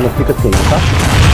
não fica assim não, tá?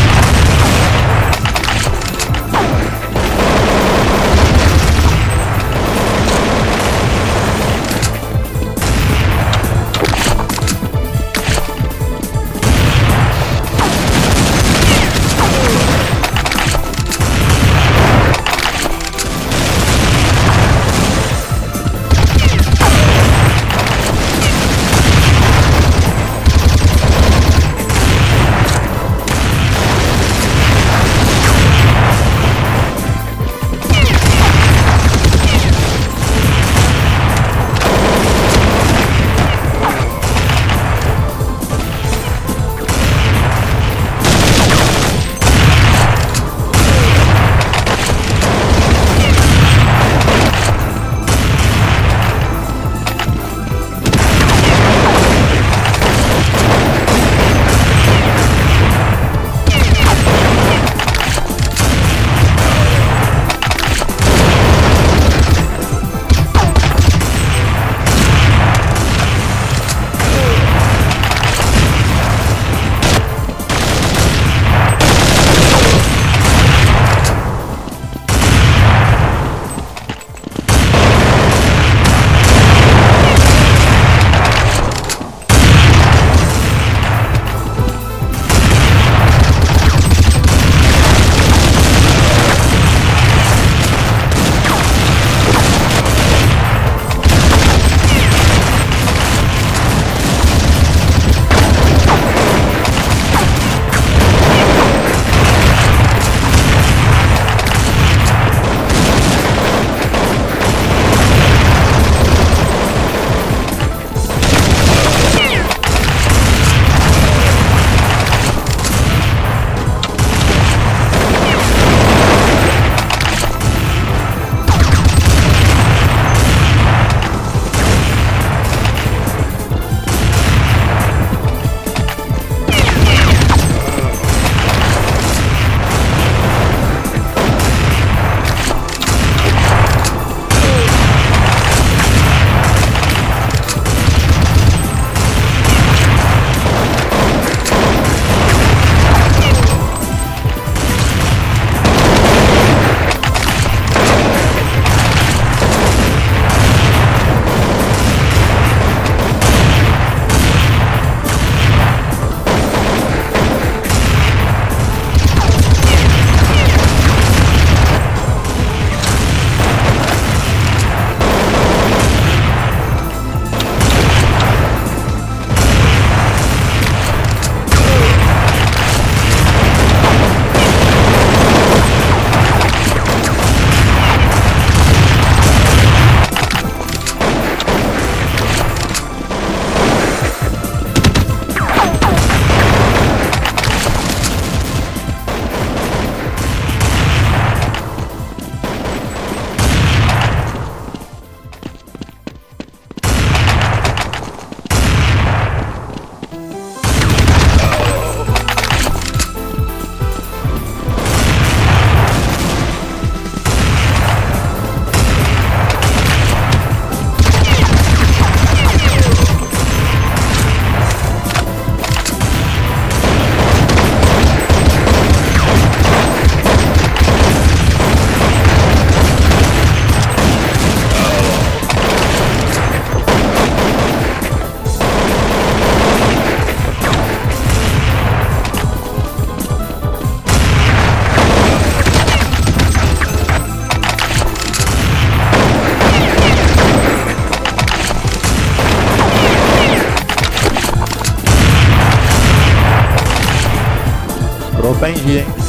Comprou bem, hein?